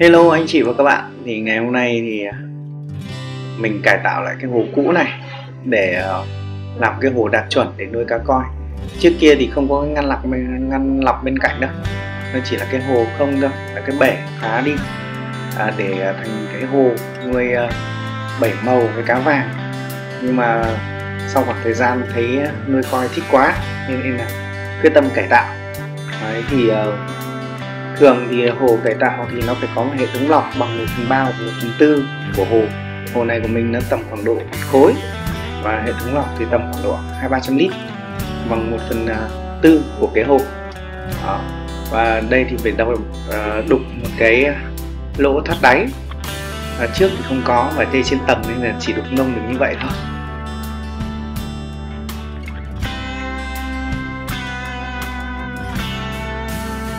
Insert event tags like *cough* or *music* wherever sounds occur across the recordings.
Hello anh chị và các bạn. Thì ngày hôm nay thì à, mình cải tạo lại cái hồ cũ này để à, làm cái hồ đạt chuẩn để nuôi cá coi. Trước kia thì không có ngăn lọc ngăn lọc bên cạnh đâu. Nó chỉ là cái hồ không thôi là cái bể cá đi. À, để à, thành cái hồ nuôi bảy màu với cá vàng. Nhưng mà sau khoảng thời gian thấy nuôi coi thích quá nên là quyết tâm cải tạo. Đấy, thì uh, thường thì hồ cải tạo thì nó phải có một hệ thống lọc bằng 1 phần 3 hoặc 1 phần 4 của hồ. Hồ này của mình nó tầm khoảng độ khối và hệ thống lọc thì tầm khoảng độ hai ba trăm lít bằng 1 phần à, 4 của cái hồ. Đó. và đây thì phải đầu à, đục một cái lỗ thoát đáy. Và trước thì không có, và đây trên tầng nên là chỉ đục nông được như vậy thôi.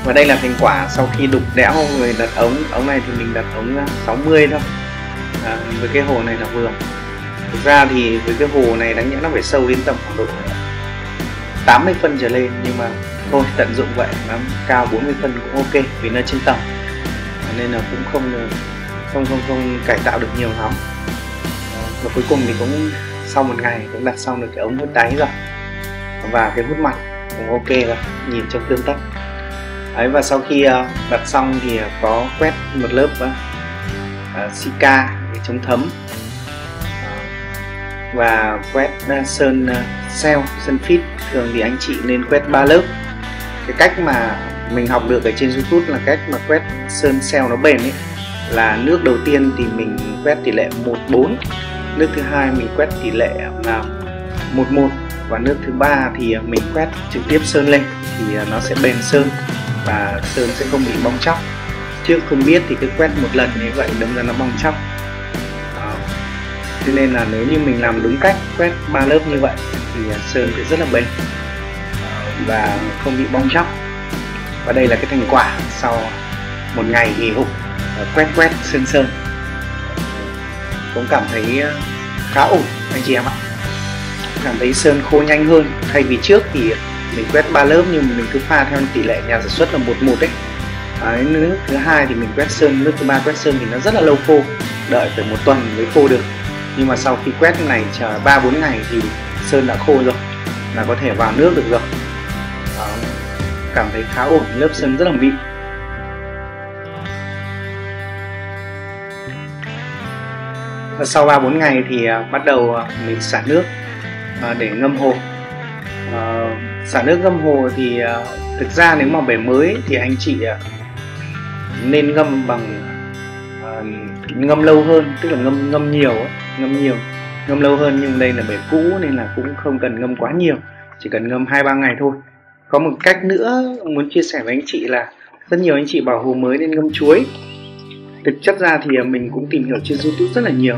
Và đây là thành quả sau khi đục đẽo người đặt ống ống này thì mình đặt ống 60 thôi. À, với cái hồ này là vừa. Thực ra thì với cái hồ này đáng nhẽ nó phải sâu đến tầm khoảng độ 80 phân trở lên. Nhưng mà thôi tận dụng vậy nó cao 40 phân cũng ok vì nó trên tầng nên là cũng không không không không cải tạo được nhiều lắm. Và cuối cùng thì cũng sau một ngày cũng đặt xong được cái ống hút đáy rồi. Và cái hút mặt cũng ok rồi nhìn trong tương tác ấy và sau khi ờ, đặt xong thì có quét một lớp uh, Sika để chống thấm. Và quét sơn seal cell, sơn fit thường thì anh chị nên quét 3 lớp. Cái cách mà mình học được ở trên YouTube là cách mà quét sơn cell nó bền ấy là nước đầu tiên thì mình quét tỷ lệ 14 nước thứ hai mình quét tỷ lệ là 11 và nước thứ ba thì mình quét trực tiếp sơn lên thì nó sẽ bền sơn và sơn sẽ không bị bong chóc. Trước không biết thì cứ quét một lần như vậy, đâm ra nó bong chóc. Đó. cho nên là nếu như mình làm đúng cách, quét ba lớp như vậy, thì à, sơn sẽ rất là bền. Và không bị bong chóc. Và đây là cái thành quả sau một ngày nghỉ hụt à, quét quét, sơn sơn. Cũng cảm thấy à, khá ổn, anh chị em ạ. Cảm thấy sơn khô nhanh hơn. Thay vì trước thì mình quét ba lớp nhưng mình cứ pha theo tỷ lệ nhà sản xuất là một một đấy Đấy, nước thứ hai thì mình quét sơn nước thứ ba quét sơn thì nó rất là lâu khô đợi phải một tuần mới khô được. Nhưng mà sau khi quét này chờ ba bốn ngày thì sơn đã khô rồi là có thể vào nước được rồi. Đó. cảm thấy khá ổn lớp sơn rất là mịn. Và sau ba bốn ngày thì à, bắt đầu à, mình xả nước à, để ngâm hồ xả nước ngâm hồ thì uh, thực ra nếu mà bể mới thì anh chị uh, nên ngâm bằng uh, ngâm lâu hơn tức là ngâm ngâm nhiều ấy, ngâm nhiều ngâm lâu hơn. Nhưng đây là bể cũ nên là cũng không cần ngâm quá nhiều chỉ cần ngâm hai ba ngày thôi. Có một cách nữa muốn chia sẻ với anh chị là rất nhiều anh chị bảo hồ mới nên ngâm chuối. Thực chất ra thì mình cũng tìm hiểu trên youtube rất là nhiều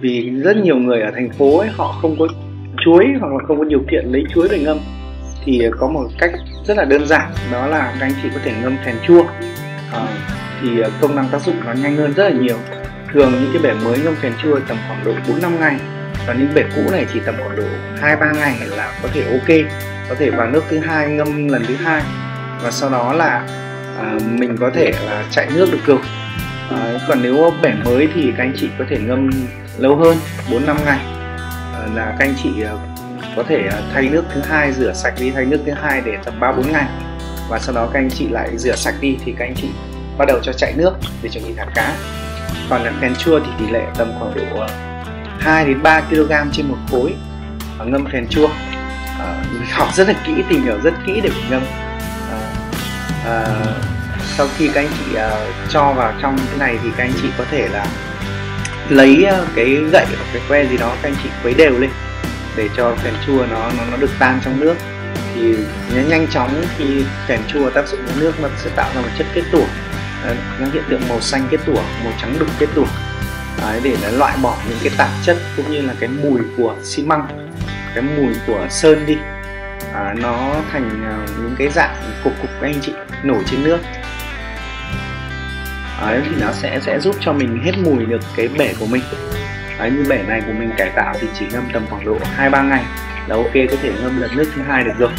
vì rất nhiều người ở thành phố ấy họ không có chuối hoặc là không có điều kiện lấy chuối để ngâm thì có một cách rất là đơn giản đó là các anh chị có thể ngâm phèn chua. À, thì công năng tác dụng nó nhanh hơn rất là nhiều. Thường những cái bể mới ngâm phèn chua tầm khoảng độ 4 năm ngày và những bể cũ này chỉ tầm khoảng độ hai ba ngày là có thể ok. Có thể vào nước thứ hai ngâm lần thứ hai. Và sau đó là à, mình có thể là chạy nước được cực à, ờ, còn nếu bể mới thì các anh chị có thể ngâm lâu hơn 4 năm ngày. À, là các anh chị có thể à, thay nước thứ hai rửa sạch đi thay nước thứ hai để tầm 3 4 ngày. Và sau đó các anh chị lại rửa sạch đi thì các anh chị bắt đầu cho chạy nước để chuẩn bị thả cá. Còn là phèn chua thì tỷ lệ tầm khoảng độ à, 2 đến 3 kg trên một khối. Ngâm phèn chua. À, *laughs* mình học rất là kỹ tìm hiểu rất kỹ để mình ngâm. À, à, sau khi các anh chị uh, cho vào trong cái này thì các anh chị có thể là lấy uh, cái gậy hoặc cái que gì đó các anh chị khuấy đều lên để cho phèn chua nó nó nó được tan trong nước. Thì nó nhanh chóng khi phèn chua tác dụng với nước nó sẽ tạo ra một chất kết tủa. Nó hiện tượng màu xanh kết tủa màu trắng đục kết tủa. Đấy, để nó loại bỏ những cái tạp chất cũng như là cái mùi của xi măng cái mùi của sơn đi. À, nó thành à, những cái dạng cục cục các anh chị nổi trên nước. Đấy, thì nó sẽ sẽ giúp cho mình hết mùi được cái bể của mình. Đấy, như bể này của mình cải tạo thì chỉ ngâm tầm khoảng độ 2-3 ngày là ok có thể ngâm lần nước thứ hai được rồi.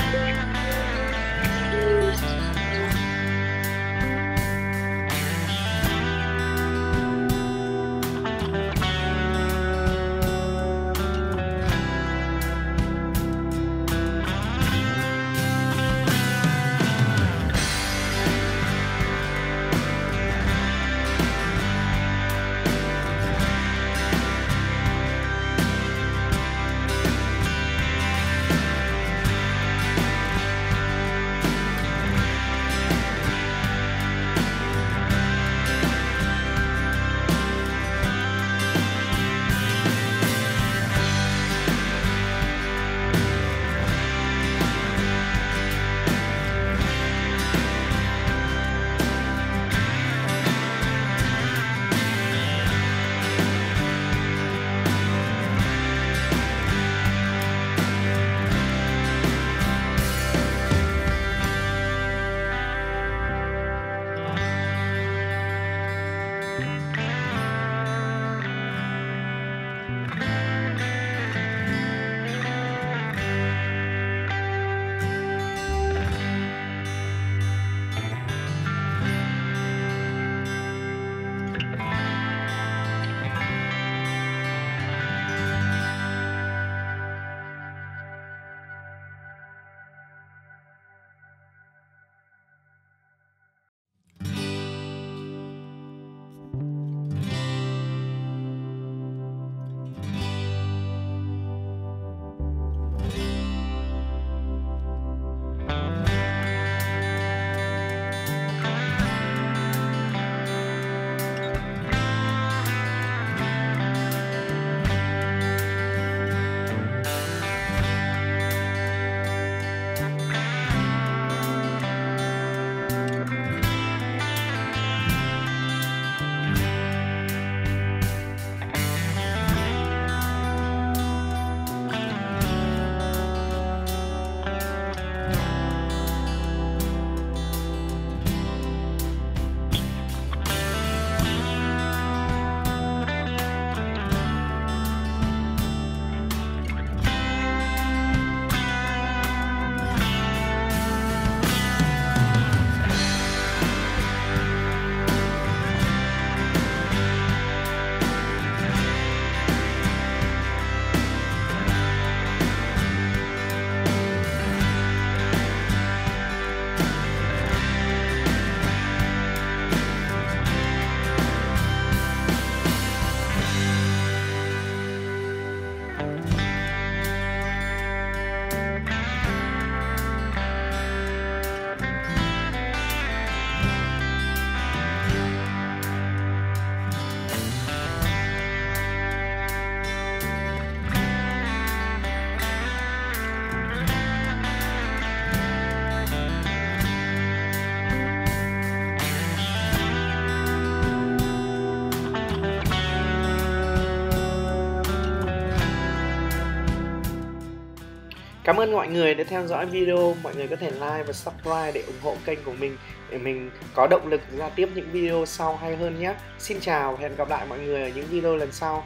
Cảm ơn mọi người đã theo dõi video. Mọi người có thể like và subscribe để ủng hộ kênh của mình, để mình có động lực ra tiếp những video sau hay hơn nhé. Xin chào và hẹn gặp lại mọi người ở những video lần sau.